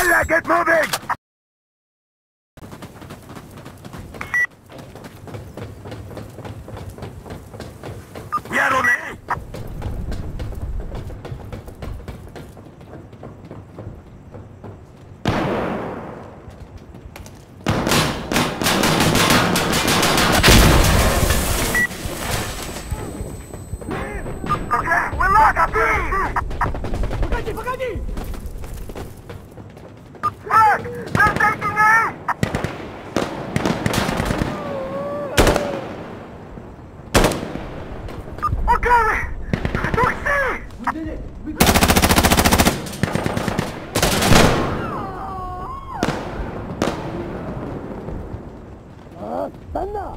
Tyler, get moving! あっ、たんだ？